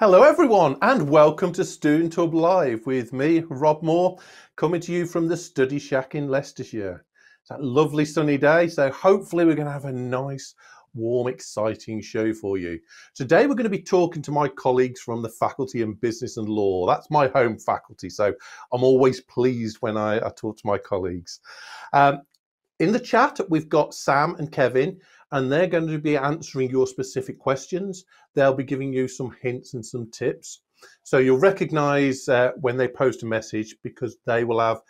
Hello, everyone, and welcome to Student Hub Live with me, Rob Moore, coming to you from the Study Shack in Leicestershire. It's a lovely sunny day, so hopefully, we're going to have a nice, warm, exciting show for you. Today, we're going to be talking to my colleagues from the Faculty in Business and Law. That's my home faculty, so I'm always pleased when I, I talk to my colleagues. Um, in the chat, we've got Sam and Kevin and they're going to be answering your specific questions. They'll be giving you some hints and some tips. So you'll recognize uh, when they post a message because they will have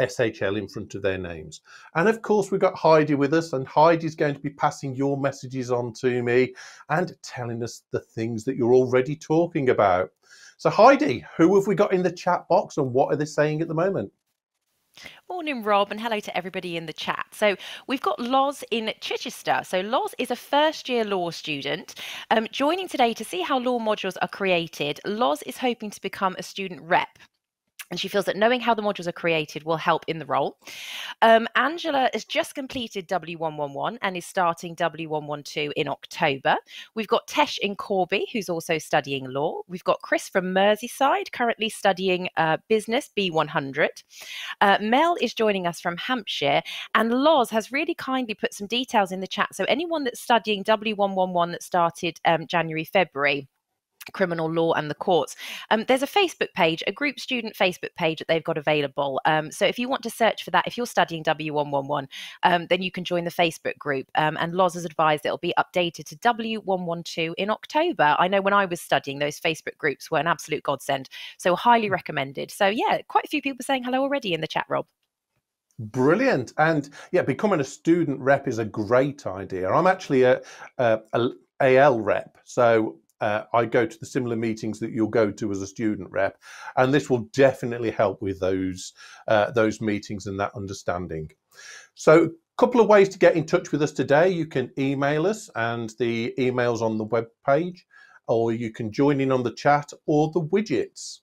SHL in front of their names. And of course, we've got Heidi with us, and Heidi's going to be passing your messages on to me and telling us the things that you're already talking about. So, Heidi, who have we got in the chat box and what are they saying at the moment? Morning, Rob, and hello to everybody in the chat. So, we've got Loz in Chichester. So, Loz is a first year law student um, joining today to see how law modules are created. Loz is hoping to become a student rep and she feels that knowing how the modules are created will help in the role. Um, Angela has just completed W111 and is starting W112 in October. We've got Tesh in Corby, who's also studying law. We've got Chris from Merseyside, currently studying uh, business B100. Uh, Mel is joining us from Hampshire, and Loz has really kindly put some details in the chat. So anyone that's studying W111 that started um, January, February, criminal law and the courts. Um, there's a Facebook page, a group student Facebook page that they've got available. Um, so if you want to search for that, if you're studying W111, um, then you can join the Facebook group. Um, and Loz has advised it'll be updated to W112 in October. I know when I was studying, those Facebook groups were an absolute godsend. So highly mm. recommended. So yeah, quite a few people saying hello already in the chat, Rob. Brilliant. And yeah, becoming a student rep is a great idea. I'm actually a, a, a AL rep. So uh, I go to the similar meetings that you'll go to as a student rep, and this will definitely help with those uh, those meetings and that understanding. So, a couple of ways to get in touch with us today. You can email us, and the emails on the web page, or you can join in on the chat or the widgets.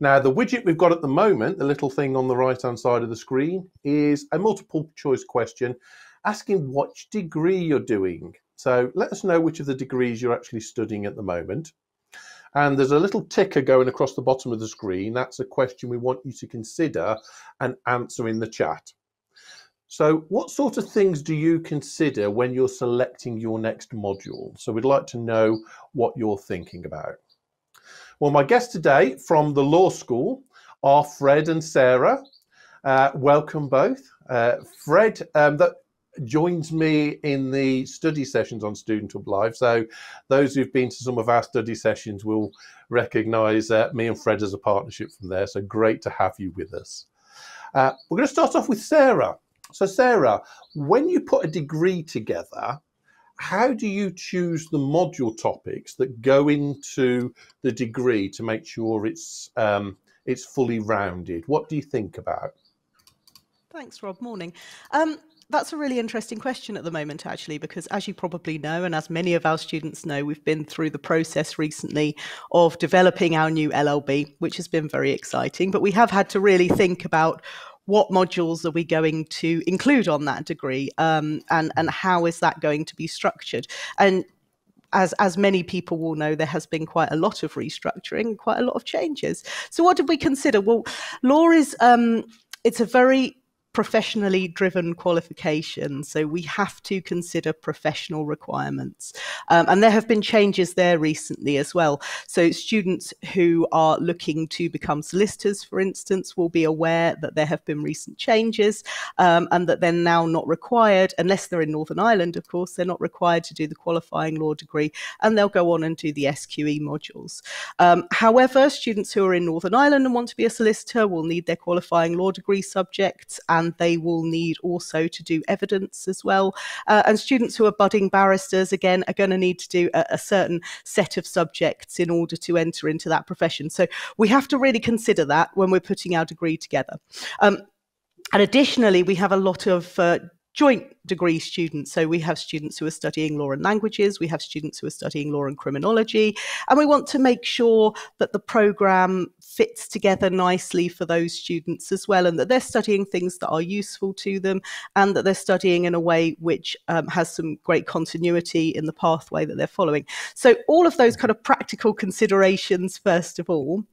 Now, the widget we've got at the moment, the little thing on the right hand side of the screen, is a multiple choice question asking which degree you're doing. So let us know which of the degrees you're actually studying at the moment. And there's a little ticker going across the bottom of the screen. That's a question we want you to consider and answer in the chat. So what sort of things do you consider when you're selecting your next module? So we'd like to know what you're thinking about. Well, my guests today from the law school are Fred and Sarah. Uh, welcome both. Uh, Fred, um, that joins me in the study sessions on Student Hub Live. So those who've been to some of our study sessions will recognise uh, me and Fred as a partnership from there. So great to have you with us. Uh, we're going to start off with Sarah. So Sarah, when you put a degree together, how do you choose the module topics that go into the degree to make sure it's um, it's fully rounded? What do you think about? Thanks, Rob. Morning. Um, that's a really interesting question at the moment, actually, because as you probably know, and as many of our students know, we've been through the process recently of developing our new LLB, which has been very exciting. But we have had to really think about what modules are we going to include on that degree um, and, and how is that going to be structured? And as as many people will know, there has been quite a lot of restructuring, quite a lot of changes. So, what did we consider? Well, law is um, it's a very professionally driven qualification. So we have to consider professional requirements. Um, and there have been changes there recently as well. So students who are looking to become solicitors, for instance, will be aware that there have been recent changes um, and that they're now not required, unless they're in Northern Ireland, of course, they're not required to do the qualifying law degree and they'll go on and do the SQE modules. Um, however, students who are in Northern Ireland and want to be a solicitor will need their qualifying law degree subjects and and they will need also to do evidence as well. Uh, and students who are budding barristers, again, are going to need to do a, a certain set of subjects in order to enter into that profession. So we have to really consider that when we're putting our degree together. Um, and additionally, we have a lot of uh, joint degree students. So we have students who are studying law and languages, we have students who are studying law and criminology, and we want to make sure that the program fits together nicely for those students as well, and that they're studying things that are useful to them, and that they're studying in a way which um, has some great continuity in the pathway that they're following. So all of those kind of practical considerations, first of all.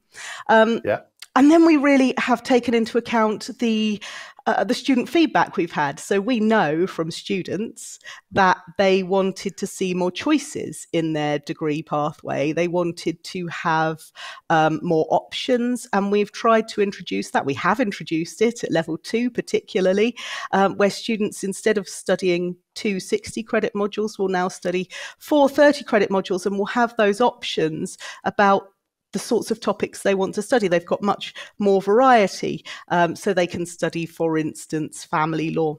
Um, yeah. And then we really have taken into account the uh, the student feedback we've had. So we know from students that they wanted to see more choices in their degree pathway. They wanted to have um, more options, and we've tried to introduce that. We have introduced it at level two, particularly, um, where students, instead of studying two 60 credit modules, will now study four 30 credit modules and will have those options about the sorts of topics they want to study. They've got much more variety. Um, so they can study, for instance, family law.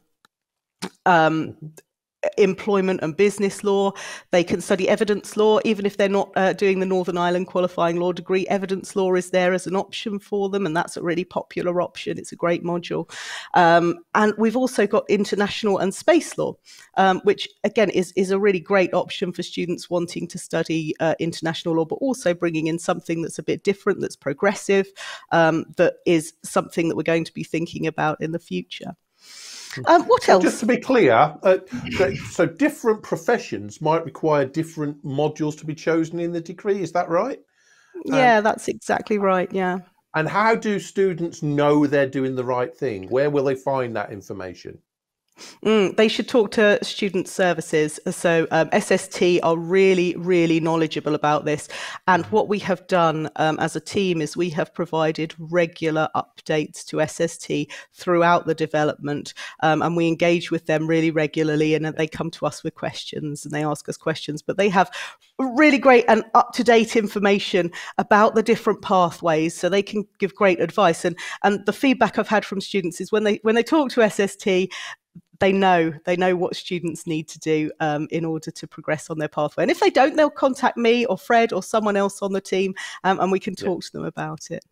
Um, employment and business law. They can study evidence law, even if they're not uh, doing the Northern Ireland qualifying law degree. Evidence law is there as an option for them, and that's a really popular option. It's a great module. Um, and we've also got international and space law, um, which again is, is a really great option for students wanting to study uh, international law, but also bringing in something that's a bit different, that's progressive, um, that is something that we're going to be thinking about in the future. Um, what else? Just to be clear, uh, so different professions might require different modules to be chosen in the degree. Is that right? Yeah, um, that's exactly right. Yeah. And how do students know they're doing the right thing? Where will they find that information? Mm, they should talk to student services. So um, SST are really, really knowledgeable about this. And what we have done um, as a team is we have provided regular updates to SST throughout the development, um, and we engage with them really regularly. And they come to us with questions and they ask us questions. But they have really great and up to date information about the different pathways, so they can give great advice. And and the feedback I've had from students is when they when they talk to SST they know they know what students need to do um, in order to progress on their pathway. And if they don't, they'll contact me or Fred or someone else on the team, um, and we can talk yeah. to them about it.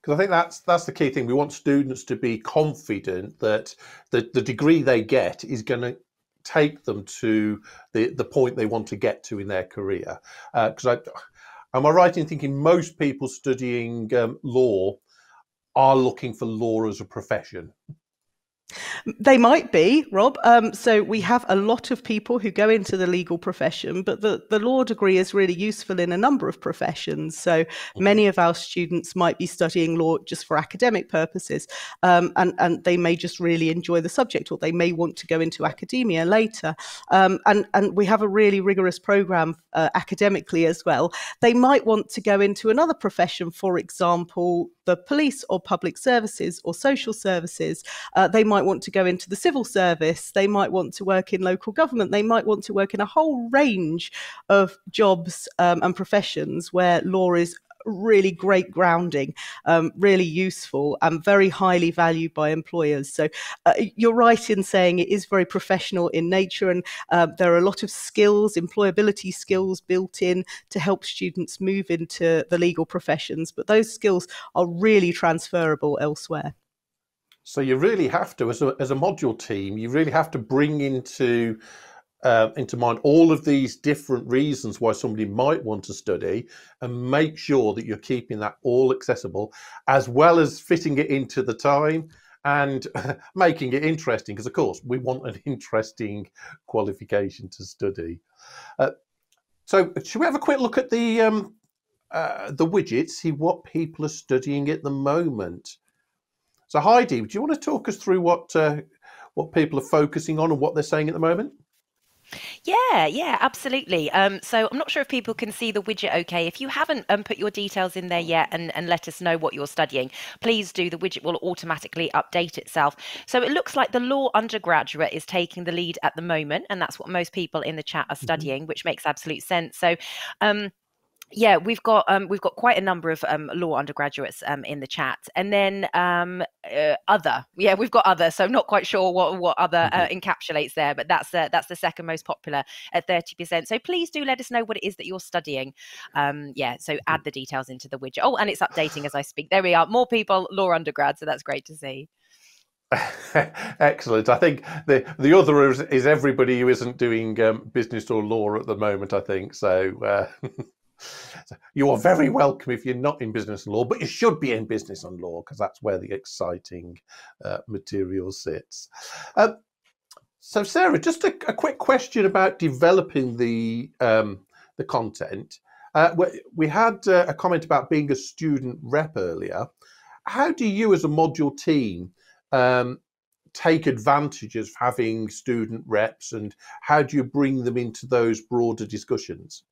Because I think that's that's the key thing. We want students to be confident that the, the degree they get is going to take them to the, the point they want to get to in their career. Because uh, I am I right in thinking most people studying um, law are looking for law as a profession? They might be, Rob. Um, so we have a lot of people who go into the legal profession, but the, the law degree is really useful in a number of professions. So mm-hmm. many of our students might be studying law just for academic purposes, um, and, and they may just really enjoy the subject, or they may want to go into academia later. Um, and, and we have a really rigorous program uh, academically as well. They might want to go into another profession, for example, the police or public services or social services. Uh, they might want to go into the civil service. They might want to work in local government. They might want to work in a whole range of jobs um, and professions where law is really great grounding, um, really useful, and very highly valued by employers. So uh, you're right in saying it is very professional in nature, and uh, there are a lot of skills, employability skills built in to help students move into the legal professions. But those skills are really transferable elsewhere. So you really have to, as a, as a module team, you really have to bring into uh, into mind all of these different reasons why somebody might want to study and make sure that you're keeping that all accessible as well as fitting it into the time and making it interesting because of course we want an interesting qualification to study. Uh, so should we have a quick look at the um, uh, the widgets see what people are studying at the moment so heidi do you want to talk us through what uh, what people are focusing on and what they're saying at the moment yeah, yeah, absolutely. Um, so I'm not sure if people can see the widget okay. If you haven't um, put your details in there yet and, and let us know what you're studying, please do. The widget will automatically update itself. So it looks like the law undergraduate is taking the lead at the moment, and that's what most people in the chat are mm-hmm. studying, mm-hmm. which makes absolute sense. So um, yeah, we've got um, we've got quite a number of um, law undergraduates um, in the chat, and then um, uh, other. Yeah, we've got other. So I'm not quite sure what what other uh, mm-hmm. encapsulates there, but that's uh, that's the second most popular at thirty percent. So please do let us know what it is that you're studying. Um, yeah, so add the details into the widget. Oh, and it's updating as I speak. There we are. More people law undergrad, so that's great to see. Excellent. I think the the other is, is everybody who isn't doing um, business or law at the moment. I think so. Uh, you are very welcome if you're not in business and law, but you should be in business and law because that's where the exciting uh, material sits. Uh, so, Sarah, just a, a, quick question about developing the um, the content. Uh, we had uh, a comment about being a student rep earlier. How do you, as a module team, um, take advantage of having student reps, and how do you bring them into those broader discussions?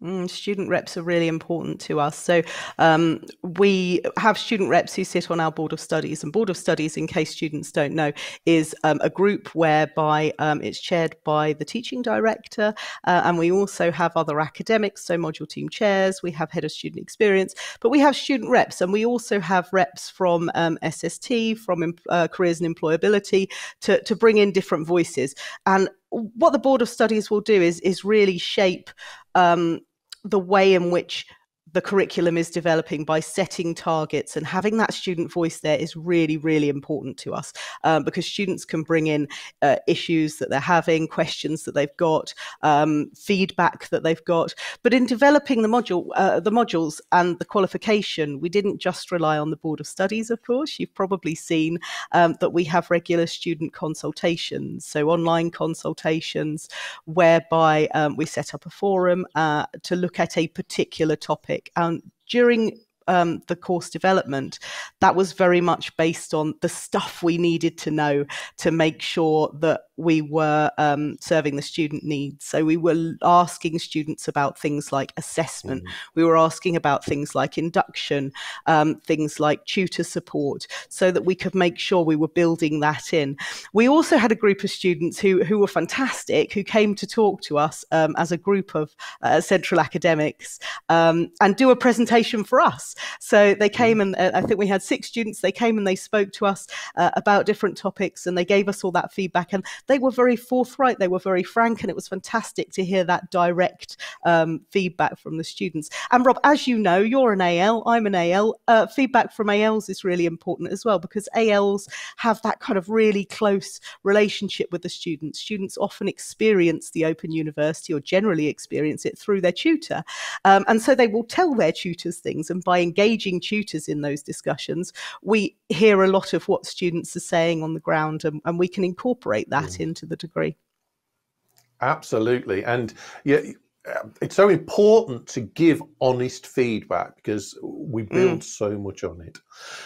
Mm, student reps are really important to us. So um, we have student reps who sit on our board of studies, and board of studies, in case students don't know, is um, a group whereby um, it's chaired by the teaching director, uh, and we also have other academics, so module team chairs. We have head of student experience, but we have student reps, and we also have reps from um, SST, from uh, careers and employability, to to bring in different voices. And what the board of studies will do is is really shape um, the way in which the curriculum is developing by setting targets and having that student voice there is really really important to us um, because students can bring in uh, issues that they're having questions that they've got um, feedback that they've got. But in developing the module uh, the modules and the qualification we didn't just rely on the board of studies of course. You've probably seen um, that we have regular student consultations so online consultations whereby um, we set up a forum uh, to look at a particular topic And um, during um, the course development, that was very much based on the stuff we needed to know to make sure that we were um, serving the student needs. So we were asking students about things like assessment, mm. we were asking about things like induction, um, things like tutor support, so that we could make sure we were building that in. We also had a group of students who, who were fantastic, who came to talk to us um, as a group of uh, central academics um, and do a presentation for us. So they mm. came and uh, I think we had six students, they came and they spoke to us uh, about different topics and they gave us all that feedback. And they were very forthright, they were very frank, and it was fantastic to hear that direct um, feedback from the students. And Rob, as you know, you're an AL, I'm an AL. Uh, feedback from ALs is really important as well because ALs have that kind of really close relationship with the students. Students often experience the Open University or generally experience it through their tutor. Um, and so they will tell their tutors things. And by engaging tutors in those discussions, we hear a lot of what students are saying on the ground and, and we can incorporate that mm. into the degree. Absolutely. And yeah, it's so important to give honest feedback because we build mm. so much on it.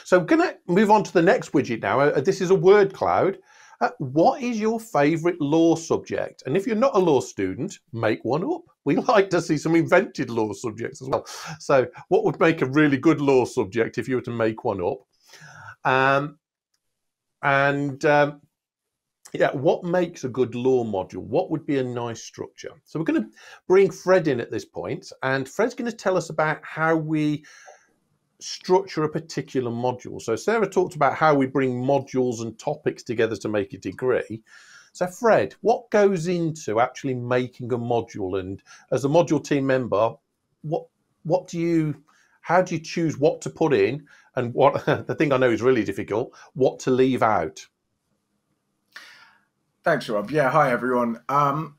So I'm going to move on to the next widget now. Uh, this is a word cloud. Uh, what is your favorite law subject? And if you're not a law student, make one up. We like to see some invented law subjects as well. So, what would make a really good law subject if you were to make one up? Um, and um, yeah, what makes a good law module? What would be a nice structure? So we're going to bring Fred in at this point, and Fred's going to tell us about how we structure a particular module. So Sarah talked about how we bring modules and topics together to make a degree. So Fred, what goes into actually making a module? And as a module team member, what what do you how do you choose what to put in and what the thing I know is really difficult, what to leave out? Thanks, Rob. Yeah, hi everyone. Um,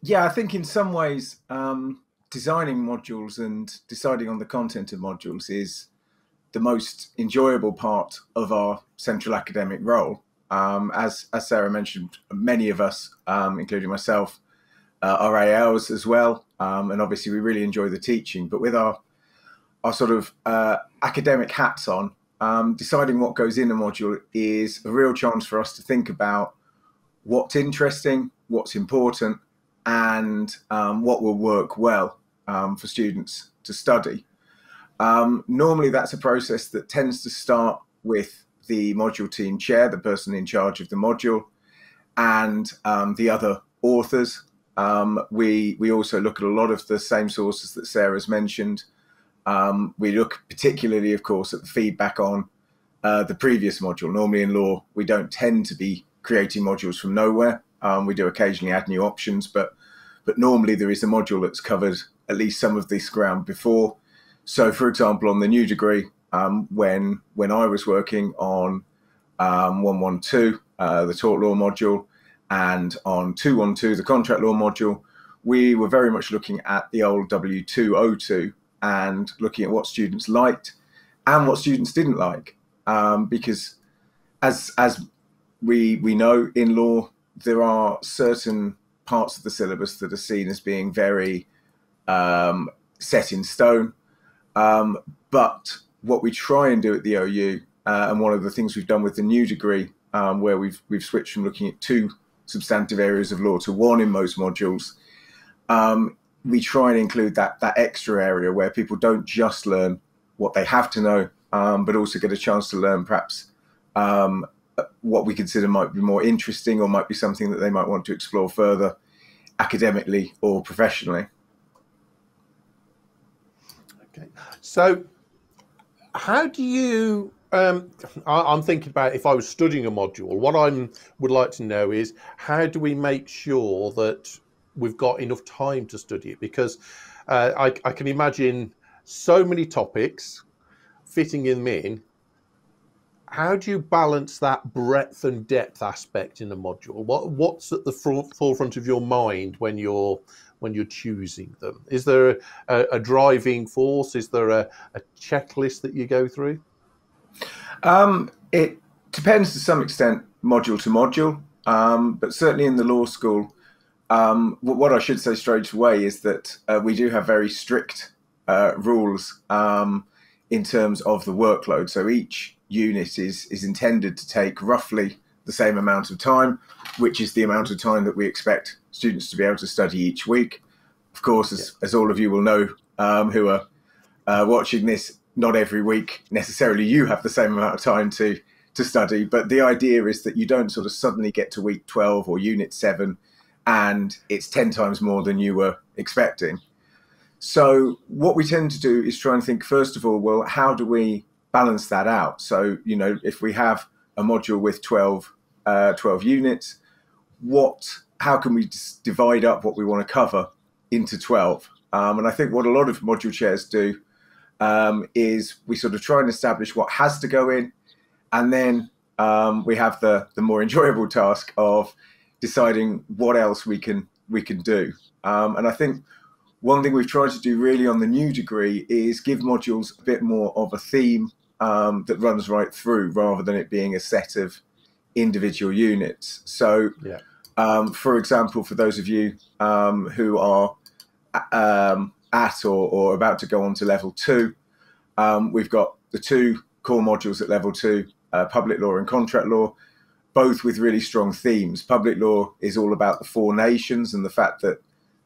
yeah, I think in some ways, um, designing modules and deciding on the content of modules is the most enjoyable part of our central academic role. Um, as as Sarah mentioned, many of us, um, including myself, uh, are ALs as well, um, and obviously we really enjoy the teaching. But with our our sort of uh, academic hats on, um, deciding what goes in a module is a real chance for us to think about what's interesting, what's important, and um, what will work well um, for students to study. Normally, that's a process that tends to start with the module team chair, the person in charge of the module, and um, the other authors. Um, we we also look at a lot of the same sources that Sarah's mentioned. Um, we look particularly, of course, at the feedback on uh, the previous module. Normally in law, we don't tend to be creating modules from nowhere. Um, we do occasionally add new options, but but normally there is a module that's covered at least some of this ground before. So, for example, on the new degree, um, when when I was working on um, 112, uh, the tort law module, and on 212, the contract law module, we were very much looking at the old W202 and looking at what students liked and what students didn't like. Um, because as, as we, we know in law, there are certain parts of the syllabus that are seen as being very um, set in stone. Um, but what we try and do at the OU, uh, and one of the things we've done with the new degree, um, where we've we've switched from looking at two substantive areas of law to one in most modules, um, we try and include that that extra area where people don't just learn what they have to know, um, but also get a chance to learn perhaps um, what we consider might be more interesting or might be something that they might want to explore further academically or professionally. Okay, so how do you? Um, I, am thinking about if I was studying a module, what I would like to know is how do we make sure that we've got enough time to study it? Because uh, I, I can imagine so many topics fitting them in how do you balance that breadth and depth aspect in a module? What what's at the forefront of your mind when you're when you're choosing them? Is there a, a driving force? Is there a, a, checklist that you go through? Um, it depends to some extent, module to module. Um, but certainly in the law school, um, what I should say straight away is that uh, we do have very strict uh, rules um, in terms of the workload. So each unit is is intended to take roughly the same amount of time, which is the amount of time that we expect students to be able to study each week. Of course, as, yeah. as all of you will know um, who are uh, watching this, not every week necessarily you have the same amount of time to to study, but the idea is that you don't sort of suddenly get to week 12 or unit 7 and it's 10 times more than you were expecting. So, what we tend to do is try and think, first of all, well, how do we balance that out. So, you know, if we have a module with 12, uh, 12 units, what, how can we divide up what we want to cover into 12? Um, and I think what a lot of module chairs do um, is we sort of try and establish what has to go in, and then um, we have the the more enjoyable task of deciding what else we can we can do. Um, and I think one thing we've tried to do really on the new degree is give modules a bit more of a theme um, that runs right through rather than it being a set of individual units. So, yeah. um, for example, for those of you um, who are um, at or, or, about to go on to level two, um, we've got the two core modules at level two uh, public law and contract law. Both with really strong themes. Public law is all about the four nations and the fact that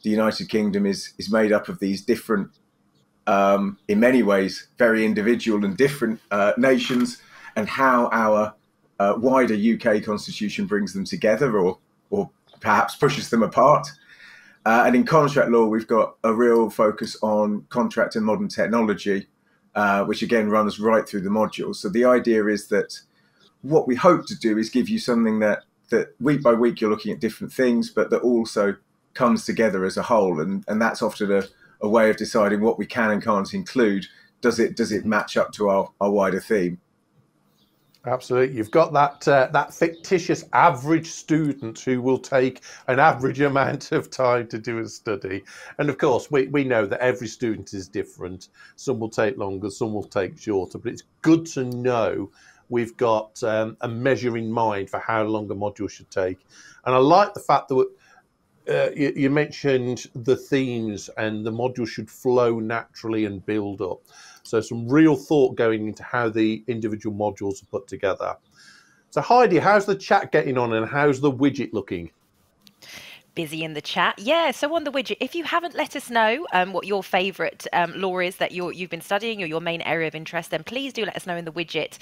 the United Kingdom is is made up of these different um, in many ways, very individual and different uh, nations, and how our uh, wider UK constitution brings them together or, or perhaps pushes them apart. Uh, and in contract law, we've got a real focus on contract and modern technology, uh, which again runs right through the modules. So the idea is that what we hope to do is give you something that that week by week you're looking at different things, but that also comes together as a whole. And, and that's often a, a way of deciding what we can and can't include. Does it does it match up to our, our wider theme? Absolutely, you've got that uh, that fictitious average student who will take an average amount of time to do a study, and of course we, we know that every student is different. Some will take longer, some will take shorter, but it's good to know we've got um, a measure in mind for how long a module should take. And I like the fact that uh, you, you, mentioned the themes and the module should flow naturally and build up. So some real thought going into how the individual modules are put together. So Heidi, how's the chat getting on and how's the widget looking? busy in the chat. Yeah, so on the widget, if you haven't let us know um, what your favourite um, law is that you have been studying or your main area of interest, then please do let us know in the widget.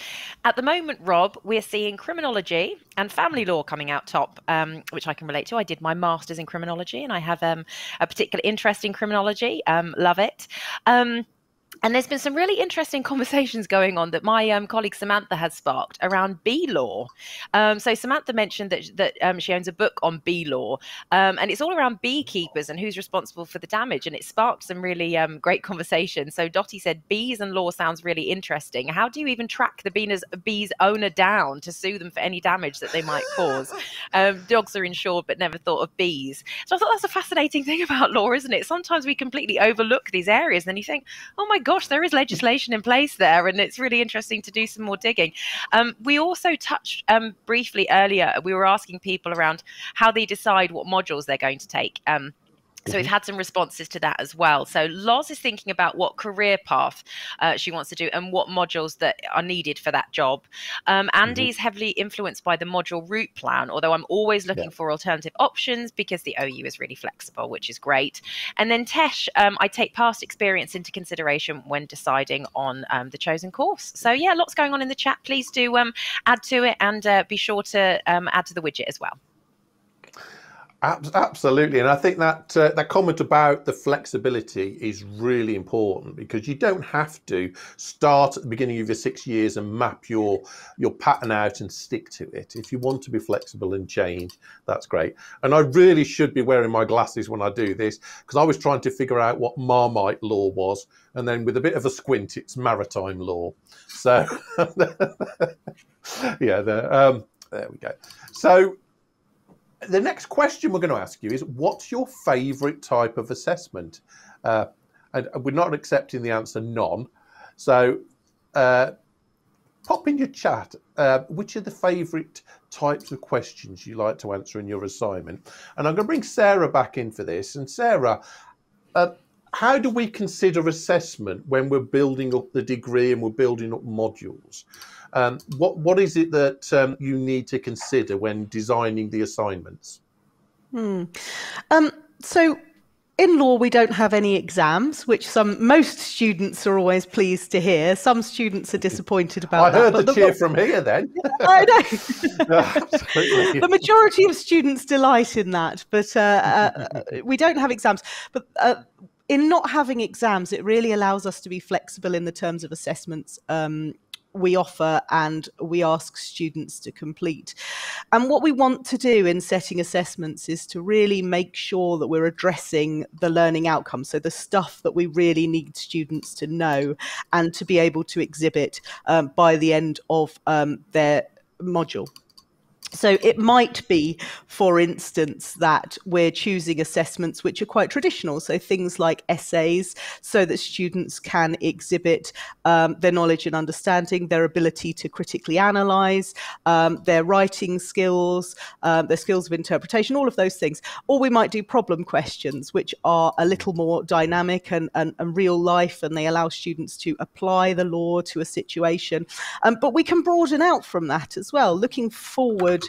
At the moment, Rob, we're seeing criminology and family law coming out top, um, which I can relate to. I did my master's in criminology and I have um, a particular interest in criminology. Um, love it. And there's been some really interesting conversations going on that my um, colleague Samantha has sparked around bee law. Um, so Samantha mentioned that that um, she owns a book on bee law, um, and it's all around beekeepers and who's responsible for the damage. And it sparked some really um, great conversations. So Dottie said, "Bees and law sounds really interesting. How do you even track the bee's, bee's owner down to sue them for any damage that they might cause? Um, dogs are insured, but never thought of bees. So I thought that's a fascinating thing about law, isn't it? Sometimes we completely overlook these areas, and then you think, oh my gosh, there is legislation in place there, and it's really interesting to do some more digging. Um, we also touched um, briefly earlier, we were asking people around how they decide what modules they're going to take. Um, so mm-hmm. we've had some responses to that as well. So Loz is thinking about what career path uh, she wants to do and what modules that are needed for that job. Um, Andy's mm-hmm. heavily influenced by the module route plan, although I'm always looking yeah. for alternative options because the OU is really flexible, which is great. And then Tesh, um, I take past experience into consideration when deciding on um, the chosen course. So yeah, lots going on in the chat. Please do um, add to it and uh, be sure to um, add to the widget as well. Absolutely, and I think that uh, that comment about the flexibility is really important because you don't have to start at the beginning of your six years and map your your pattern out and stick to it. If you want to be flexible and change, that's great. And I really should be wearing my glasses when I do this because I was trying to figure out what Marmite law was, and then with a bit of a squint, it's maritime law. So, yeah, the, um, there we go. So the next question we're going to ask you is what's your favorite type of assessment? Uh, and we're not accepting the answer none. So uh, pop in your chat uh, which are the favorite types of questions you like to answer in your assignment. And I'm going to bring Sarah back in for this. And Sarah, uh, how do we consider assessment when we're building up the degree and we're building up modules? Um, what what is it that um, you need to consider when designing the assignments? Hmm. Um, so in law we don't have any exams which some most students are always pleased to hear. Some students are disappointed about i heard that, the, the cheer from here then. I know. The majority of students delight in that but uh, uh, we don't have exams. But uh, in not having exams, it really allows us to be flexible in the terms of assessments um, we offer and we ask students to complete. And what we want to do in setting assessments is to really make sure that we're addressing the learning outcomes. So, the stuff that we really need students to know and to be able to exhibit um, by the end of um, their module. So it might be, for instance, that we're choosing assessments which are quite traditional. So things like essays, so that students can exhibit um, their knowledge and understanding, their ability to critically analyze, um, their writing skills, um, their skills of interpretation, all of those things. Or we might do problem questions, which are a little more dynamic and, and, and real life, and they allow students to apply the law to a situation. Um, but we can broaden out from that as well, looking forward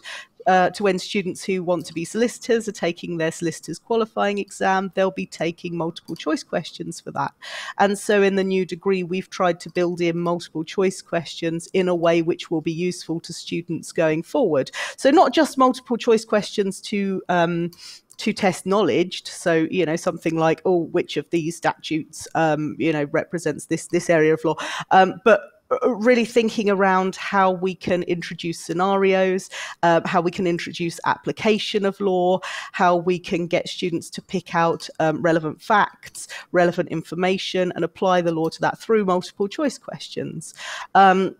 uh, to when students who want to be solicitors are taking their solicitors qualifying exam, they'll be taking multiple choice questions for that. And so in the new degree, we've tried to build in multiple choice questions in a way which will be useful to students going forward. So not just multiple choice questions to um, to test knowledge. So, you know, something like, oh, which of these statutes, um, you know, represents this this area of law, um, but really thinking around how we can introduce scenarios, uh, how we can introduce application of law, how we can get students to pick out um, relevant facts, relevant information, and apply the law to that through multiple choice questions. Um,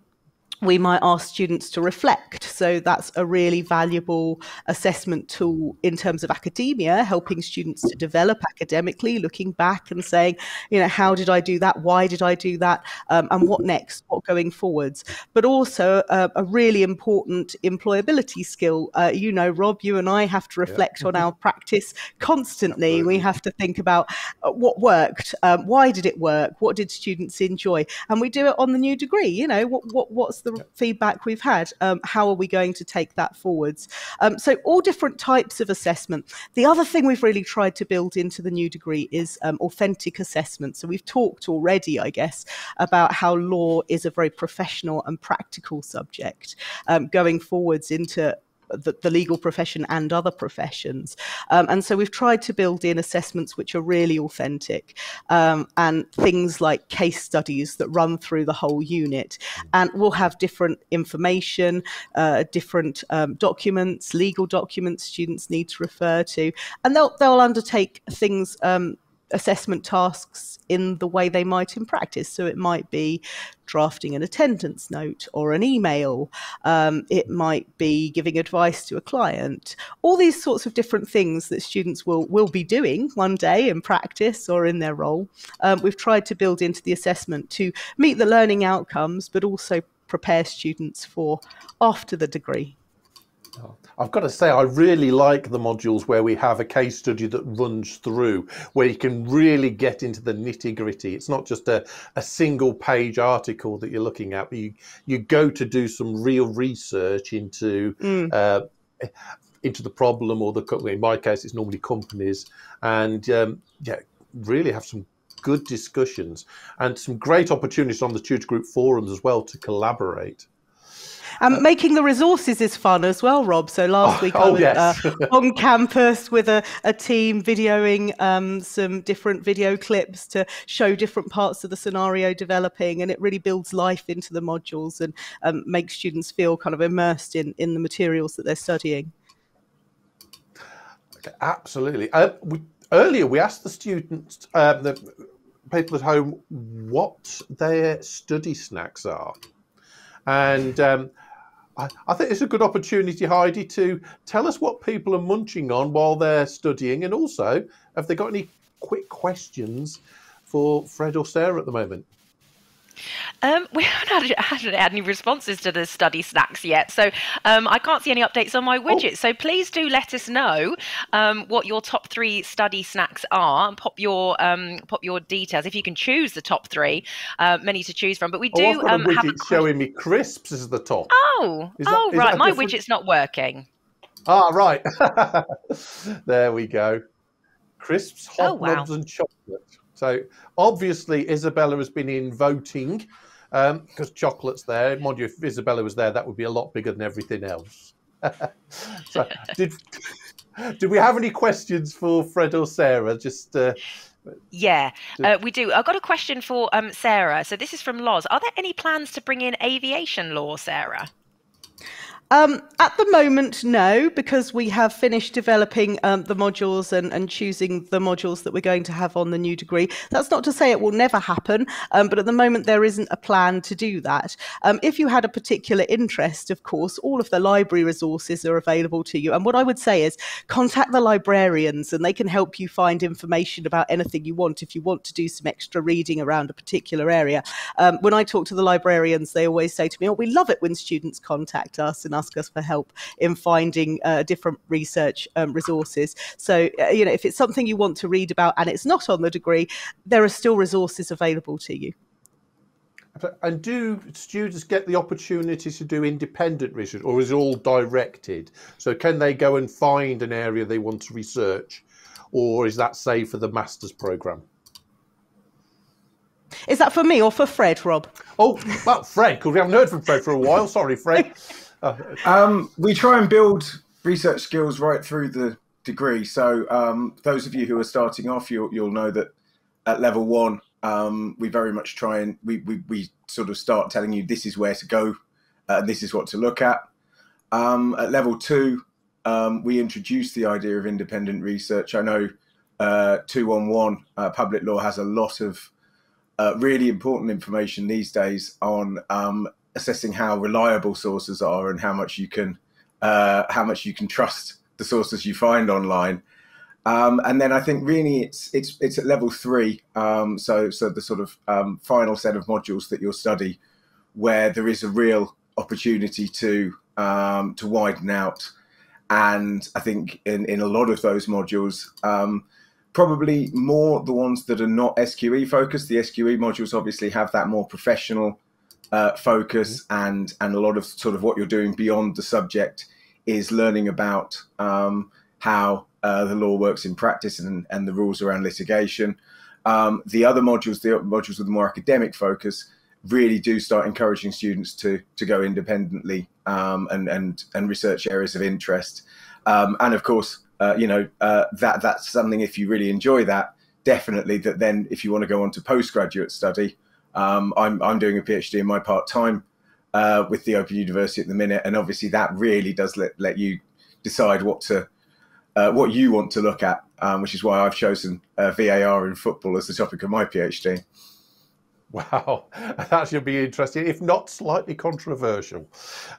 we might ask students to reflect. So that's a really valuable assessment tool in terms of academia, helping students to develop academically, looking back and saying, you know, how did I do that? Why did I do that? Um, and what next? What going forwards? But also uh, a really important employability skill. Uh, you know, Rob, you and I have to reflect yeah. on our practice constantly. We have to think about uh, what worked, um, why did it work, what did students enjoy, and we do it on the new degree. You know, what, what what's the feedback we've had. Um, how are we going to take that forwards? Um, so all different types of assessment. The other thing we've really tried to build into the new degree is um, authentic assessment. So we've talked already, I guess, about how law is a very professional and practical subject. Um, going forwards into the, the legal profession and other professions. Um, and so we've tried to build in assessments which are really authentic um, and things like case studies that run through the whole unit. And we'll have different information, uh, different um, documents, legal documents students need to refer to, and they'll, they'll undertake things um, assessment tasks in the way they might in practice. So it might be drafting an attendance note or an email. Um, it might be giving advice to a client. All these sorts of different things that students will will be doing one day in practice or in their role. Um, we've tried to build into the assessment to meet the learning outcomes, but also prepare students for after the degree. I've got to say, I really like the modules where we have a case study that runs through, where you can really get into the nitty gritty. It's not just a, a single page article that you're looking at, but you, you go to do some real research into mm. uh, into the problem or the company. in my case, it's normally companies, and um, yeah, really have some good discussions and some great opportunities on the tutor group forums as well to collaborate. And uh, making the resources is fun as well, Rob. So last oh, week I oh, was yes. uh, on campus with a, a team videoing um, some different video clips to show different parts of the scenario developing, and it really builds life into the modules and um, makes students feel kind of immersed in in the materials that they're studying. Okay, absolutely. Uh, we, earlier, we asked the students, uh, the people at home, what their study snacks are. And um, I, I think it's a good opportunity, Heidi, to tell us what people are munching on while they're studying, and also have they got any quick questions for Fred or Sarah at the moment? Um, we haven't had, haven't had, any responses to the study snacks yet, so um, I can't see any updates on my widget. Oh. So please do let us know um, what your top three study snacks are, and pop your um, pop your details if you can choose the top three. Uh, many to choose from, but we oh, do oh, um, a widget have a... showing me crisps as the top. Oh, that, oh, right, my different... widget's not working. Ah, right. there we go. Crisps, hot oh, wow. and chocolate. So obviously Isabella has been in voting because um, chocolate's there. Mind you, if Isabella was there, that would be a lot bigger than everything else. so, did did we have any questions for Fred or Sarah? Just uh, yeah, uh, we do. I've got a question for um, Sarah. So this is from Loz. Are there any plans to bring in aviation law, Sarah? Um, at the moment, no, because we have finished developing um, the modules and, and, choosing the modules that we're going to have on the new degree. That's not to say it will never happen, um, but at the moment there isn't a plan to do that. Um, if you had a particular interest, of course, all of the library resources are available to you. And what I would say is contact the librarians and they can help you find information about anything you want if you want to do some extra reading around a particular area. Um, when I talk to the librarians, they always say to me, oh, we love it when students contact us and ask us for help in finding uh, different research um, resources. So, uh, you know, if it's something you want to read about and it's not on the degree, there are still resources available to you. And do students get the opportunity to do independent research or is it all directed? So can they go and find an area they want to research or is that say for the master's programme? Is that for me or for Fred, Rob? Oh, well, Fred, because we haven't heard from Fred for a while. Sorry, Fred. um, we try and build research skills right through the degree. So um, those of you who are starting off, you'll, you'll know that at level one, um, we very much try and we, we, we, sort of start telling you this is where to go uh, and this is what to look at. Um, at level two, um, we introduce the idea of independent research. I know uh, 211 uh, public law has a lot of uh, really important information these days on um, assessing how reliable sources are and how much you can uh, how much you can trust the sources you find online. Um, and then I think really it's it's it's at level three. Um, so so the sort of um, final set of modules that you'll study, where there is a real opportunity to um, to widen out. And I think in in a lot of those modules, um, probably more the ones that are not SQE focused. The SQE modules obviously have that more professional uh, focus mm-hmm. and and a lot of sort of what you're doing beyond the subject is learning about um, how uh, the law works in practice and, and the rules around litigation. Um, the other modules, the modules with more academic focus, really do start encouraging students to to go independently um, and and and research areas of interest. Um, and of course, uh, you know uh, that that's something. If you really enjoy that, definitely that. Then, if you want to go on to postgraduate study, um, I'm I'm doing a PhD in my part time uh, with the Open University at the minute, and obviously that really does let let you decide what to uh, what you want to look at, um, which is why I've chosen uh, VAR in football as the topic of my PhD. Wow, that should be interesting, if not slightly controversial.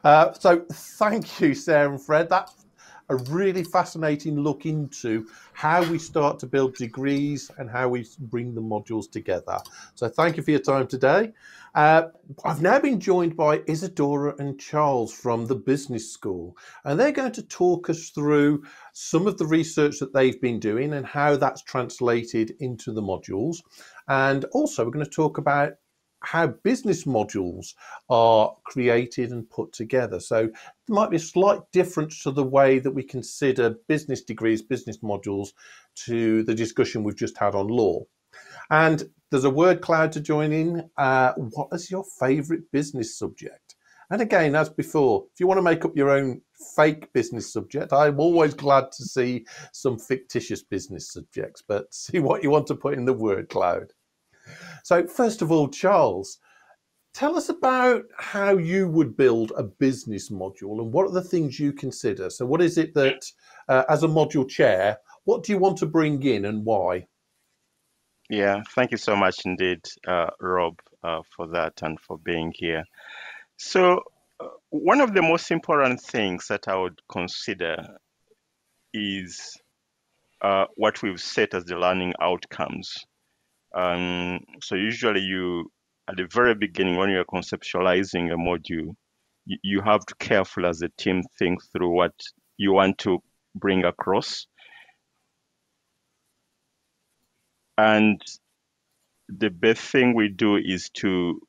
Uh, so, thank you, Sarah and Fred. That's a really fascinating look into how we start to build degrees and how we bring the modules together. So, thank you for your time today. Uh, I've now been joined by Isadora and Charles from the Business School, and they're going to talk us through some of the research that they've been doing and how that's translated into the modules. And also, we're going to talk about how business modules are created and put together. So there might be a slight difference to the way that we consider business degrees, business modules to the discussion we've just had on law. And there's a word cloud to join in. Uh, what is your favorite business subject? And again, as before, if you want to make up your own fake business subject, I'm always glad to see some fictitious business subjects, but see what you want to put in the word cloud. So, first of all, Charles, tell us about how you would build a business module and what are the things you consider. So, what is it that, uh, as a module chair, what do you want to bring in and why? Yeah, thank you so much indeed, uh, Rob, uh, for that and for being here. So, uh, one of the most important things that I would consider is uh, what we've set as the learning outcomes. Um, so, usually, you at the very beginning, when you're conceptualizing a module, you, you have to carefully, as a team, think through what you want to bring across And the best thing we do is to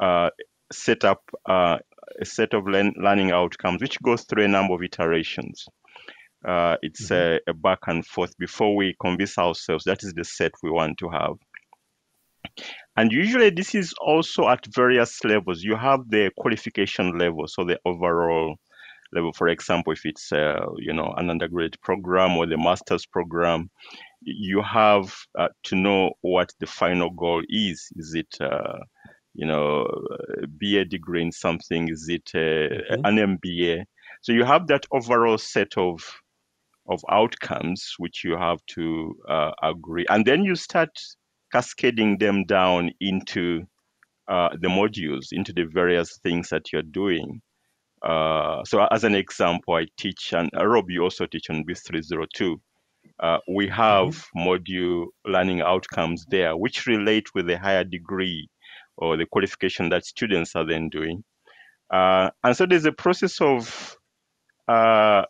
uh, set up uh, a set of learning outcomes, which goes through a number of iterations. Uh, it's mm-hmm. a, a, back and forth before we convince ourselves that is the set we want to have. And usually, this is also at various levels. You have the qualification level, so the overall level. For example, if it's uh, you know an undergraduate program or the master's program, you have uh, to know what the final goal is. Is it uh, you know BA degree in something? Is it uh, mm-hmm. an MBA? So you have that overall set of of outcomes which you have to uh, agree, and then you start cascading them down into uh, the modules, into the various things that you're doing. Uh, so as an example, I teach, and uh, Rob, you also teach on B302. Uh, we have mm-hmm. module learning outcomes there, which relate with the higher degree or the qualification that students are then doing. Uh, and so there's a process of uh,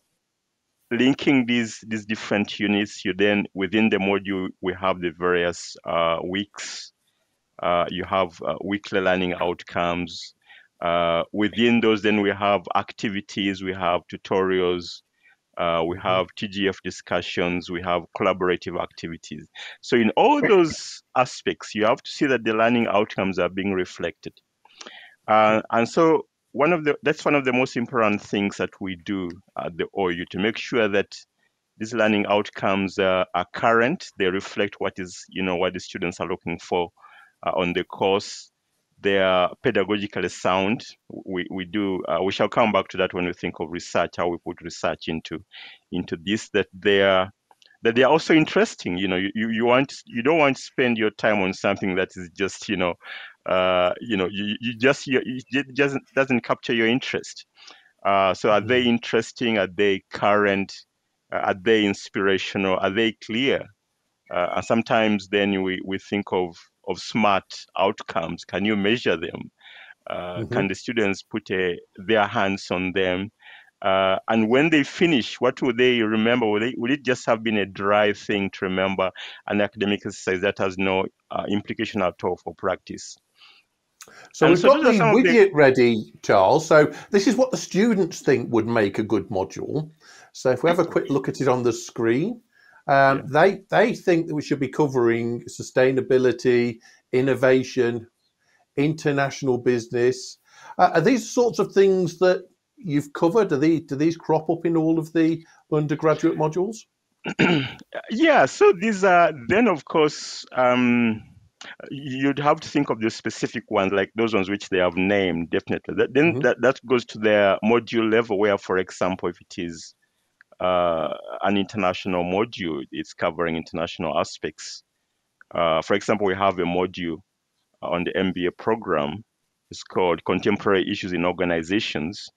linking these these different units. You then within the module we have the various uh, weeks. you have weekly learning outcomes. Uh, within those, then we have activities, we have tutorials, uh, we mm-hmm. have TGF discussions, we have collaborative activities. So in all those aspects, you have to see that the learning outcomes are being reflected. Uh, and so one of the that's one of the most important things that we do at the OU to make sure that these learning outcomes uh, are current. They reflect what is you know what the students are looking for uh, on the course they are pedagogically sound. We, we do uh, we shall come back to that when we think of research, how we put research into into this. That they are that they are also interesting. You know, you, you want you don't want to spend your time on something that is just you know, uh, you know, you, you just you, it just doesn't capture your interest. Uh, so are they mm-hmm. interesting? Are they current? Uh, are they inspirational? Are they clear? Uh, and sometimes then we, we think of of smart outcomes? Can you measure them? Uh, mm-hmm. Can the students put a, their hands on them? Uh, and when they finish, what will they remember? Will, they, will, it just have been a dry thing to remember an academic exercise that has no uh, implication at all for practice? So and we've so got the widget the... ready, Charles. So this is what the students think would make a good module. So if we have a quick look at it on the screen, um, yeah. They they think that we should be covering sustainability, innovation, international business. Uh, are these sorts of things that you've covered? Are these, do these crop up in all of the undergraduate modules? yeah, so these are then, of course, um, you'd have to think of the specific ones, like those ones which they have named, definitely. That, then mm-hmm. that, that goes to their module level, where, for example, if it is uh, an international module, it's covering international aspects. Uh, for example, we have a module on the MBA program. It's called Contemporary Issues in Organizations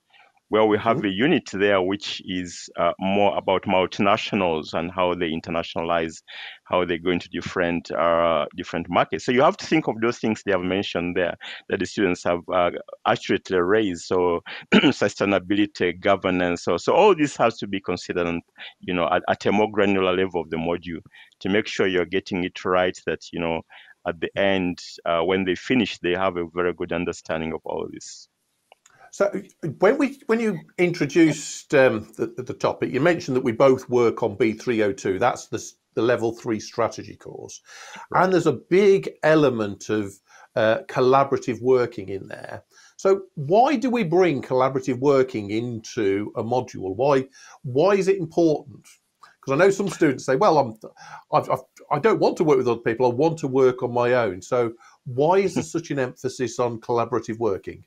where we have mm-hmm. a unit there which is uh, more about multinationals and how they internationalize, how they go into different uh, different markets. So you have to think of those things they have mentioned there that the students have uh, accurately raised. So sustainability, governance. So so all this has to be considered, you know, at, at a more granular level of the module to make sure you're getting it right. That you know at the end, uh, when they finish, they have a very good understanding of all this. So when we when you introduced um, the, the topic, you mentioned that we both work on B302. That's the the level three strategy course, right. and there's a big element of uh, collaborative working in there. So why do we bring collaborative working into a module? Why why is it important? Because I know some students say, "Well, I'm I've, I've, I don't want to work with other people. I want to work on my own." So why is there such an emphasis on collaborative working?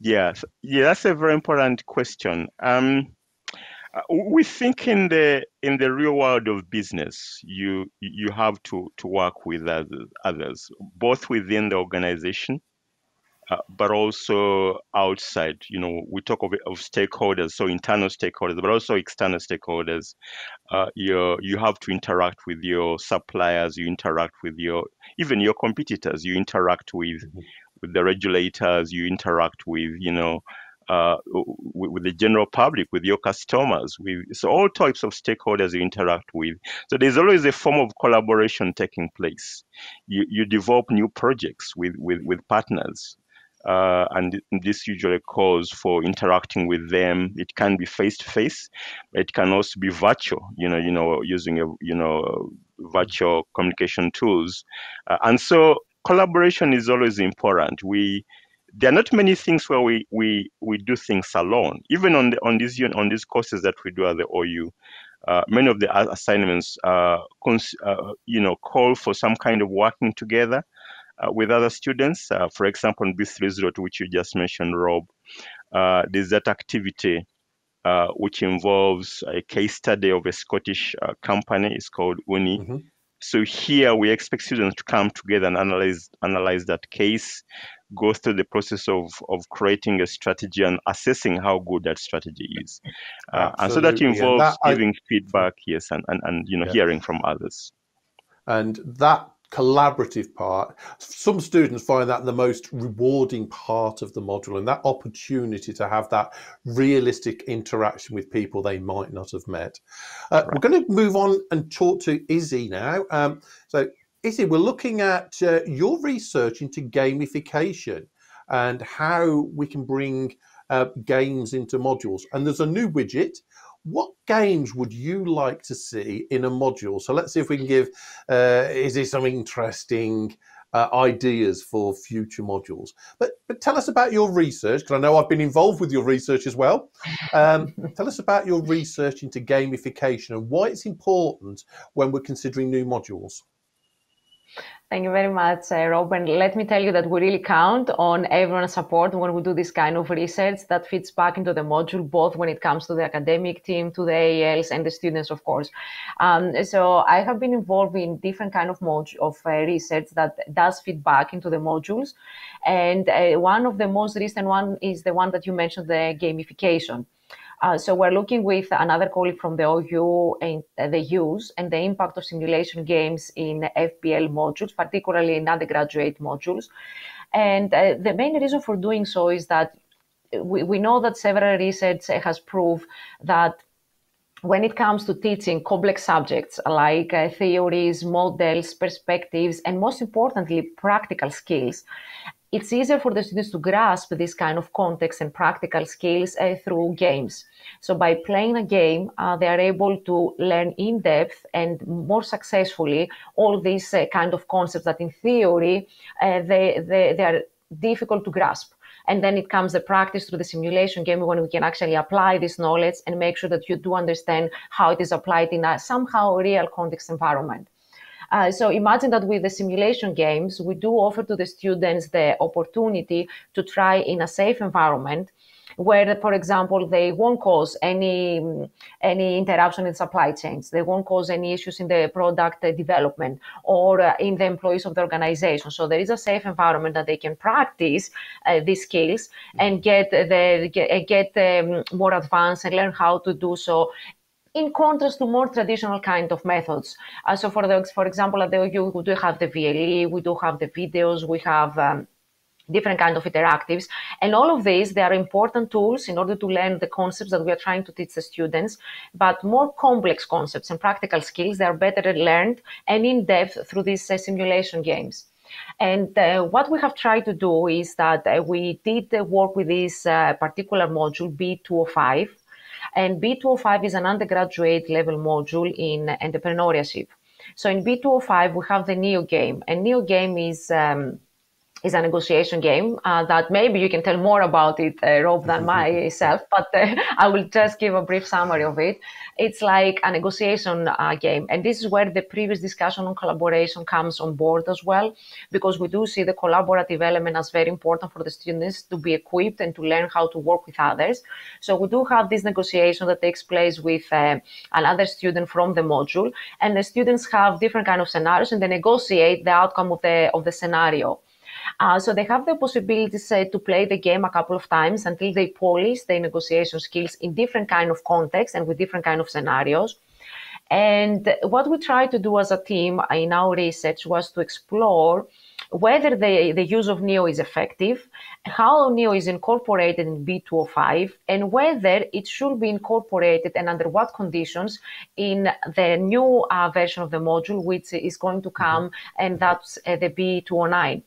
Yes, yeah, that's a very important question. Um, uh, we think in the in the real world of business, you you have to to work with others, both within the organization, uh, but also outside. You know, we talk of, of stakeholders, so internal stakeholders, but also external stakeholders. Uh, you you have to interact with your suppliers, you interact with your even your competitors, you interact with. With the regulators, you interact with, you know, uh, with, with, the general public, with your customers, with so all types of stakeholders you interact with. So there's always a form of collaboration taking place. You you develop new projects with with, with partners. Uh, and this usually calls for interacting with them. It can be face to face, it can also be virtual. You know, you know, using a you know virtual communication tools, uh, and so collaboration is always important. We there are not many things where we we we do things alone. Even on the on these on these courses that we do at the OU, uh, many of the assignments, uh, cons- uh, you know, call for some kind of working together uh, with other students. Uh, for example, in B302, which you just mentioned, Rob, uh, there's that activity which involves a case study of a Scottish company. It's called Uni. Mm-hmm. So here we expect students to come together and analyze analyze that case, go through the process of of creating a strategy and assessing how good that strategy is. Uh, and so that involves that, giving I, feedback, yes, and, and, and you know, yeah. hearing from others. And that collaborative part. Some students find that the most rewarding part of the module and that opportunity to have that realistic interaction with people they might not have met. Uh, right. We're going to move on and talk to Izzy now. Um, so, Izzy, we're looking at uh, your research into gamification and how we can bring uh, games into modules. And there's a new widget what games would you like to see in a module? So let's see if we can give uh, is there some interesting uh, ideas for future modules. But but tell us about your research because I know I've been involved with your research as well. Um, tell us about your research into gamification and why it's important when we're considering new modules. Thank you very much, uh, Rob. And let me tell you that we really count on everyone's support when we do this kind of research that fits back into the module, both when it comes to the academic team, to the ALs, and the students, of course. Um, so I have been involved in different kind of mod- of uh, research that does fit back into the modules. And uh, one of the most recent one is the one that you mentioned, the gamification. Uh, so we're looking with another colleague from the OU and uh, the use and the impact of simulation games in FBL modules, particularly in undergraduate modules. And uh, the main reason for doing so is that we, we know that several research has proved that when it comes to teaching complex subjects like uh, theories, models, perspectives, and most importantly, practical skills, it's easier for the students to grasp this kind of context and practical skills uh, through games. So by playing a game, uh, they are able to learn in depth and more successfully all these uh, kind of concepts that in theory uh, they, they, they are difficult to grasp. And then it comes the practice through the simulation game when we can actually apply this knowledge and make sure that you do understand how it is applied in a somehow real context environment. Uh, so imagine that with the simulation games, we do offer to the students the opportunity to try in a safe environment where, for example, they won't cause any any interruption in supply chains. They won't cause any issues in the product development or uh, in the employees of the organization. So there is a safe environment that they can practice uh, these skills and get the get, get um, more advanced and learn how to do so in contrast to more traditional kind of methods. Uh, so for the, for example, at the OU, we do have the VLE, we do have the videos, we have um, different kind of interactives. And all of these they are important tools in order to learn the concepts that we are trying to teach the students. But more complex concepts and practical skills they are better learned and in depth through these uh, simulation games. And uh, what we have tried to do is that uh, we did work with this uh, particular module b205 and b205 is an undergraduate level module in entrepreneurship. So in b205 we have the neo game. And neo game is um, is a negotiation game uh, that maybe you can tell more about it, uh, Rob, than myself, but uh, I will just give a brief summary of it. It's like a negotiation uh, game. And this is where the previous discussion on collaboration comes on board as well, because we do see the collaborative element as very important for the students to be equipped and to learn how to work with others. So we do have this negotiation that takes place with uh, another student from the module, and the students have different kind of scenarios and they negotiate the outcome of the, of the scenario. Uh, so they have the possibility to play the game a couple of times until they polish their negotiation skills in different kind of contexts and with different kind of scenarios. And what we tried to do as a team in our research was to explore whether the, the use of NEO is effective, how NEO is incorporated in B205, and whether it should be incorporated and under what conditions in the new uh, version of the module, which is going to come, mm-hmm. and that's uh, the B209.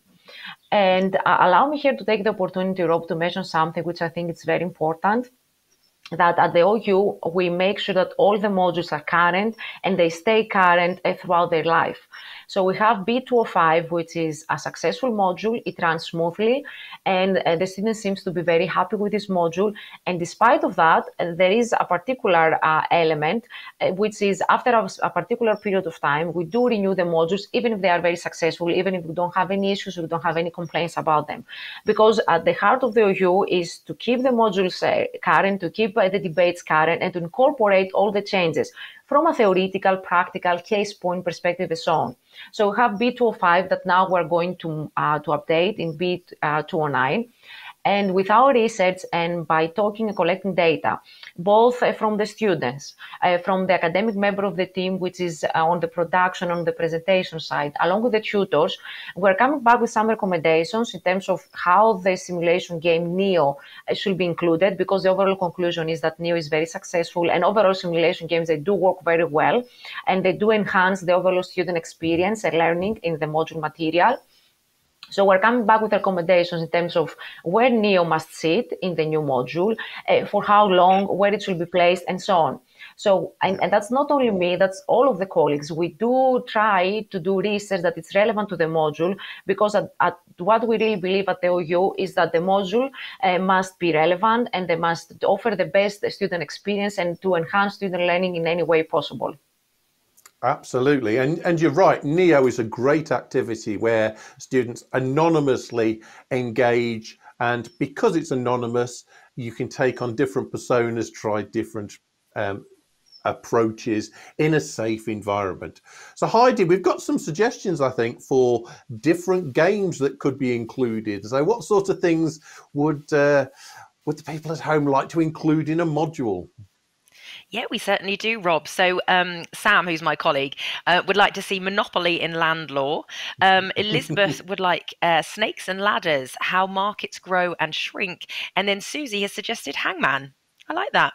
And uh, allow me here to take the opportunity, Rob, to mention something which I think is very important that at the OU, we make sure that all the modules are current and they stay current throughout their life. So we have B205, which is a successful module. It runs smoothly, and uh, the student seems to be very happy with this module. And despite of that, uh, there is a particular uh, element, uh, which is after a, a, particular period of time, we do renew the modules, even if they are very successful, even if we don't have any issues, we don't have any complaints about them. Because at the heart of the OU is to keep the modules uh, current, to keep the debates current, and to incorporate all the changes from a theoretical, practical, case point perspective and so on. So we have B205 that now we're going to, uh, to update in B209. And with our research and by talking and collecting data, both uh, from the students, uh, from the academic member of the team, which is uh, on the production, on the presentation side, along with the tutors, we're coming back with some recommendations in terms of how the simulation game NEO should be included, because the overall conclusion is that NEO is very successful and overall simulation games, they do work very well and they do enhance the overall student experience and learning in the module material. So we're coming back with recommendations in terms of where NEO must sit in the new module, uh, for how long, where it should be placed, and so on. So, and, and, that's not only me, that's all of the colleagues. We do try to do research that is relevant to the module because at, at what we really believe at the OU is that the module uh, must be relevant and they must offer the best student experience and to enhance student learning in any way possible. Absolutely. And, and you're right, NEO is a great activity where students anonymously engage. And because it's anonymous, you can take on different personas, try different um, approaches in a safe environment. So Heidi, we've got some suggestions, I think, for different games that could be included. So what sort of things would uh, would the people at home like to include in a module? Yeah, we certainly do, Rob. So, um, Sam, who's my colleague, uh, would like to see Monopoly in land law. Um, Elizabeth would like uh, Snakes and Ladders, How Markets Grow and Shrink. And then Susie has suggested Hangman. I like that.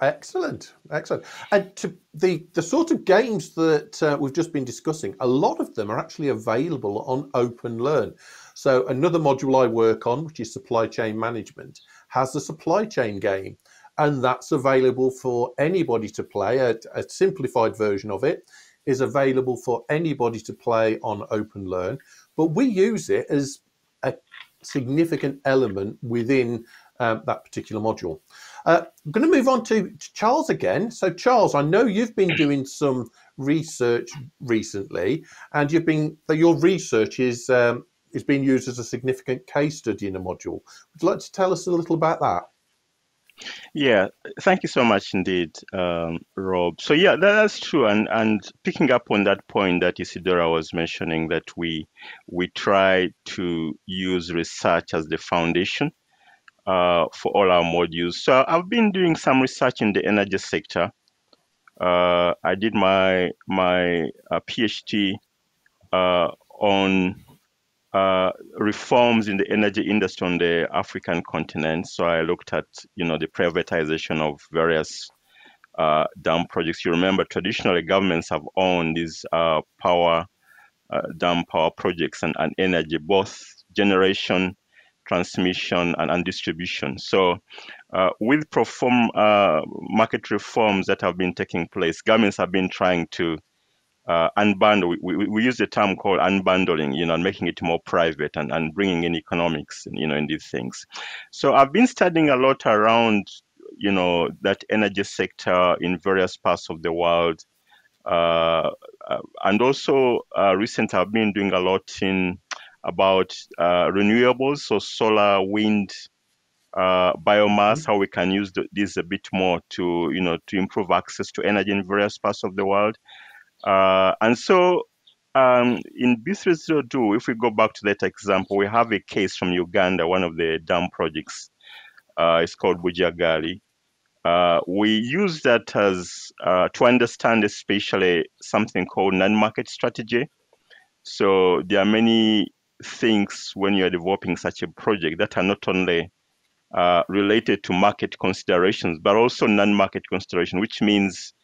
Excellent, excellent. And to the the sort of games that uh, we've just been discussing, a lot of them are actually available on Open Learn. So another module I work on, which is supply chain management, has the supply chain game. And that's available for anybody to play. A, a simplified version of it is available for anybody to play on Open Learn. But we use it as a significant element within um, that particular module. Uh, I'm going to move on to, to, Charles again. So, Charles, I know you've been doing some research recently, and you've been your research is um, is being used as a significant case study in a module. Would you like to tell us a little about that? Yeah, thank you so much indeed, um, Rob. So yeah, that, that's true. And and picking up on that point that Isidora was mentioning, that we we try to use research as the foundation uh, for all our modules. So I've been doing some research in the energy sector. Uh, I did my my uh, PhD uh, on uh, reforms in the energy industry on the African continent. So I looked at, you know, the privatization of various uh, dam projects. You remember, traditionally governments have owned these uh, power uh, dam power projects and, and energy, both generation, transmission, and, and distribution. So uh, with perform uh, market reforms that have been taking place, governments have been trying to uh, unbundle. We, we, we, use the term called unbundling, you know, and making it more private and, and bringing in economics, you know, in these things. So I've been studying a lot around, you know, that energy sector in various parts of the world. Uh, uh, and also uh, recently I've been doing a lot in about uh, renewables, so solar, wind, uh, biomass, mm-hmm. how we can use the, this a bit more to, you know, to improve access to energy in various parts of the world. Uh, and so um, in B302, if we go back to that example, we have a case from Uganda, one of the dam projects. Uh, it's called Bujagali. Uh, we use that as uh, to understand especially something called non-market strategy. So there are many things when you're developing such a project that are not only uh, related to market considerations, but also non-market consideration, which means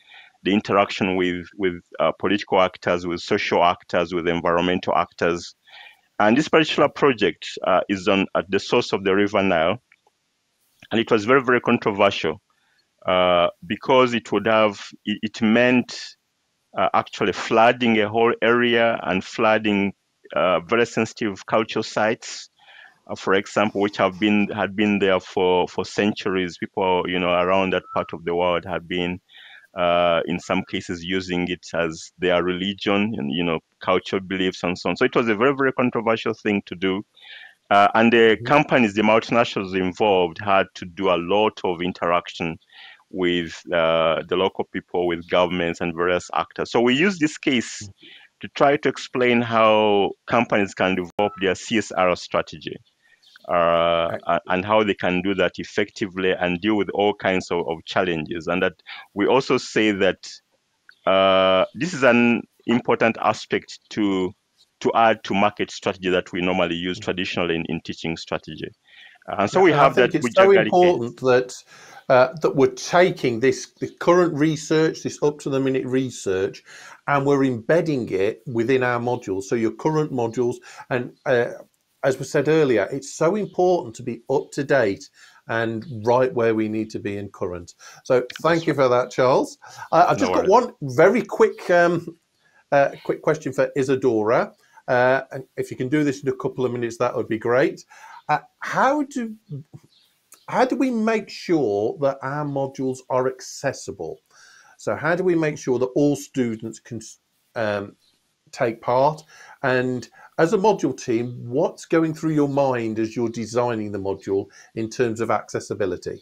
the interaction with with uh, political actors, with social actors, with environmental actors. And this particular project uh, is on at the source of the River Nile, and it was very very controversial uh, because it would have it, it meant uh, actually flooding a whole area and flooding uh, very sensitive cultural sites. Uh, for example, which have been had been there for, for centuries. People, you know, around that part of the world have been uh, in some cases using it as their religion and you know cultural beliefs and so on. So it was a very very controversial thing to do. Uh, and the mm-hmm. companies, the multinationals involved, had to do a lot of interaction with uh, the local people, with governments, and various actors. So we use this case mm-hmm. to try to explain how companies can develop their CSR strategy uh, right. and how they can do that effectively and deal with all kinds of, of challenges. And that we also say that uh, this is an important aspect to to add to market strategy that we normally use traditionally in, in teaching strategy. Uh, and so we have that. It's so important that uh, that we're taking this the current research, this up to the minute research, and we're embedding it within our modules. So your current modules, and uh, as we said earlier, it's so important to be up to date and right where we need to be in current. So thank you for that, Charles. Uh, I've just no got one very quick um, uh, quick question for Isadora. Uh, and if you can do this in a couple of minutes, that would be great. Uh, how do how do we make sure that our modules are accessible? So how do we make sure that all students can um, take part? And as a module team, what's going through your mind as you're designing the module in terms of accessibility?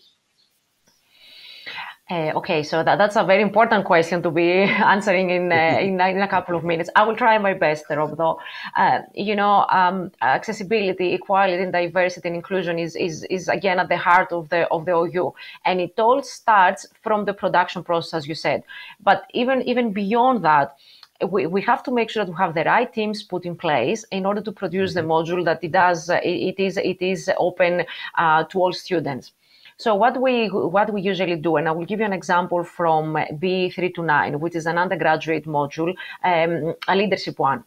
Uh, okay, so that, that's a very important question to be answering in, uh, in, in, a couple of minutes. I will try my best, Rob, though. Uh, you know, um, accessibility, equality, and diversity and inclusion is, is, is again at the heart of the, of the OU. And it all starts from the production process, as you said. But even, even beyond that, we, we have to make sure that we have the right teams put in place in order to produce the mm-hmm. module that it does uh, it, it is it is open uh, to all students so what we what we usually do, and I will give you an example from B three to nine, which is an undergraduate module, um, a leadership one.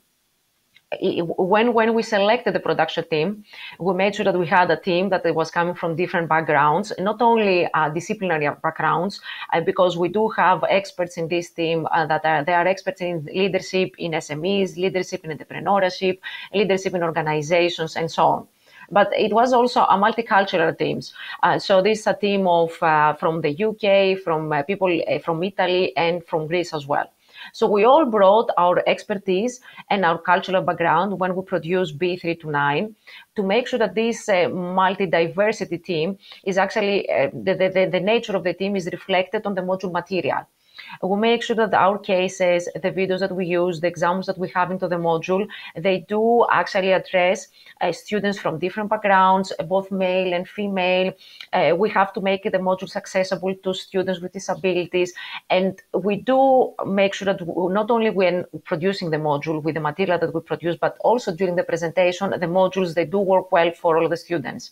When when we selected the production team, we made sure that we had a team that was coming from different backgrounds, not only uh, disciplinary backgrounds, uh, because we do have experts in this team uh, that are they are experts in leadership in SMEs, leadership in entrepreneurship, leadership in organizations, and so on but it was also a multicultural team. Uh, so this is a team of uh, from the UK, from uh, people uh, from Italy, and from Greece as well. So we all brought our expertise and our cultural background when we produced B3 to 9 to make sure that this uh, multi-diversity team is actually, uh, the, the, the nature of the team is reflected on the module material. We make sure that our cases, the videos that we use, the examples that we have into the module, they do actually address uh, students from different backgrounds, both male and female. Uh, we have to make the modules accessible to students with disabilities. And we do make sure that not only when producing the module with the material that we produce, but also during the presentation, the modules, they do work well for all the students.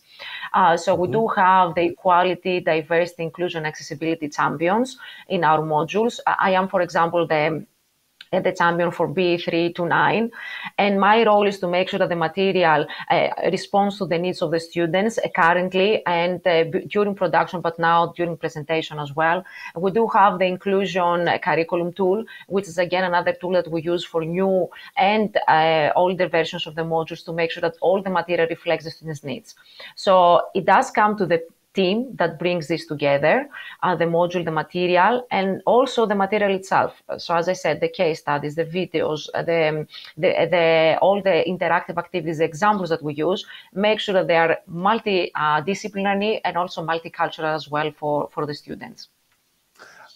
Uh, so mm-hmm. we do have the equality, diversity, inclusion, accessibility champions in our I am, for example, the the champion for B3 to 9. And my role is to make sure that the material uh, responds to the needs of the students uh, currently and uh, b- during production, but now during presentation as well. We do have the inclusion curriculum tool, which is again another tool that we use for new and uh, older versions of the modules to make sure that all the material reflects the students' needs. So it does come to the team that brings this together, uh, the module, the material, and also the material itself. So as I said, the case studies, the videos, uh, the, the, the all the interactive activities, the examples that we use, make sure that they are multi-disciplinary uh, and also multicultural as well for, for the students.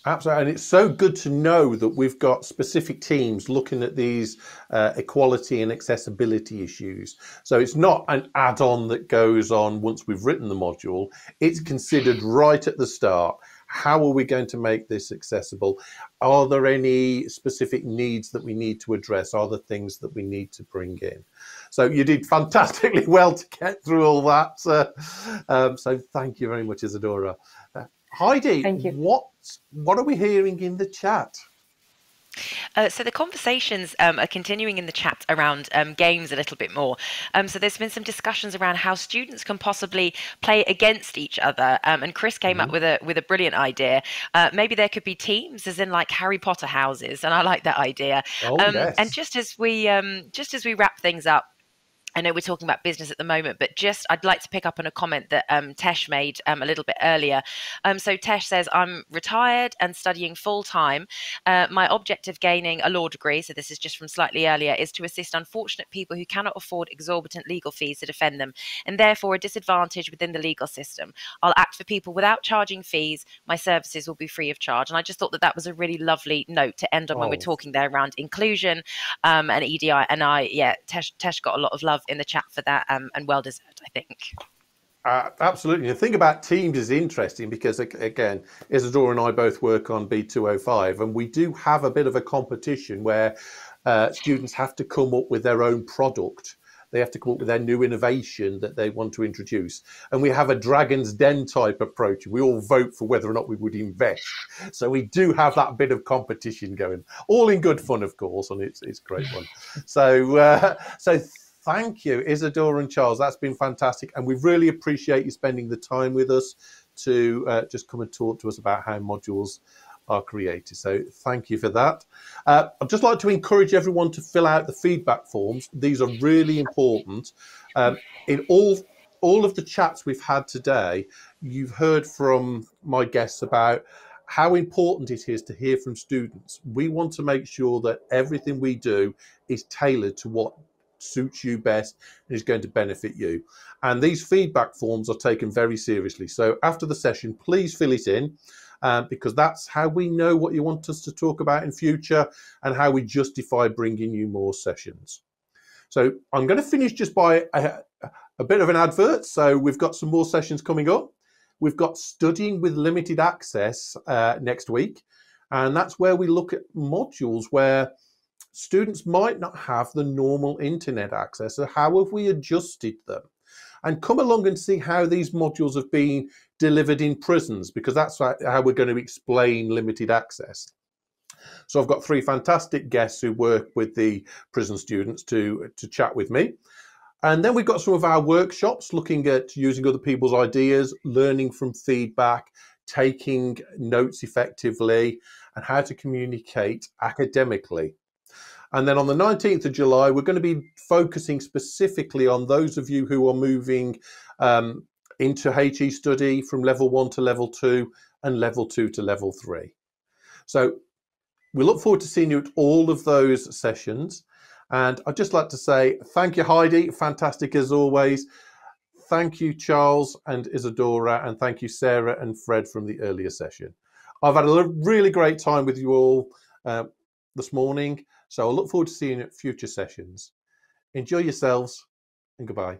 Absolutely. And it's so good to know that we've got specific teams looking at these uh, equality and accessibility issues. So it's not an add on that goes on once we've written the module, it's considered right at the start. How are we going to make this accessible? Are there any specific needs that we need to address? Are there things that we need to bring in? So you did fantastically well to get through all that. Uh, um, so thank you very much, Isadora. Uh, Heidi, Thank you. what what are we hearing in the chat? Uh, so the conversations um, are continuing in the chat around um, games a little bit more. Um, so there's been some discussions around how students can possibly play against each other. Um, and Chris came mm-hmm. up with a with a brilliant idea. Uh, maybe there could be teams, as in like Harry Potter houses, and I like that idea. Oh, yes. And just as we um, just as we wrap things up. I know we're talking about business at the moment, but just I'd like to pick up on a comment that um, Tesh made um, a little bit earlier. Um, so Tesh says, I'm retired and studying full time. Uh, my object of gaining a law degree, so this is just from slightly earlier, is to assist unfortunate people who cannot afford exorbitant legal fees to defend them and therefore a disadvantage within the legal system. I'll act for people without charging fees. My services will be free of charge. And I just thought that that was a really lovely note to end on oh. when we're talking there around inclusion um, and EDI. And I, yeah, Tesh, Tesh got a lot of love love in the chat for that, um, and well deserved, I think. Uh, absolutely. The thing about teams is interesting because, again, Isadora and I both work on B205, and we do have a bit of a competition where uh, students have to come up with their own product. They have to come up with their new innovation that they want to introduce. And we have a Dragon's Den type approach. We all vote for whether or not we would invest. So we do have that bit of competition going, all in good fun, of course, and it's, it's great fun. So, uh, so Thank you, Isadora and Charles. That's been fantastic. And we really appreciate you spending the time with us to uh, just come and talk to us about how modules are created. So thank you for that. Uh, I'd just like to encourage everyone to fill out the feedback forms. These are really important. Um, in all all of the chats we've had today, you've heard from my guests about how important it is to hear from students. We want to make sure that everything we do is tailored to what suits you best and is going to benefit you. And these feedback forms are taken very seriously. So after the session, please fill it in. Um, because that's how we know what you want us to talk about in future and how we justify bringing you more sessions. So I'm going to finish just by a, a bit of an advert. So we've got some more sessions coming up. We've got studying with limited access uh, next week, and that's where we look at modules where students might not have the normal internet access. So how have we adjusted them? And come along and see how these modules have been delivered in prisons, because that's how we're going to explain limited access. So I've got three fantastic guests who work with the prison students to, to chat with me. And then we've got some of our workshops looking at using other people's ideas, learning from feedback, taking notes effectively, and how to communicate academically. And then on the 19th of July, we're going to be focusing specifically on those of you who are moving um, into HE study from level one to level two and level two to level three. So we look forward to seeing you at all of those sessions. And I'd just like to say thank you, Heidi. Fantastic as always. Thank you, Charles and Isadora. And thank you, Sarah and Fred from the earlier session. I've had a really great time with you all uh, this morning. So I look forward to seeing you at future sessions. Enjoy yourselves and goodbye.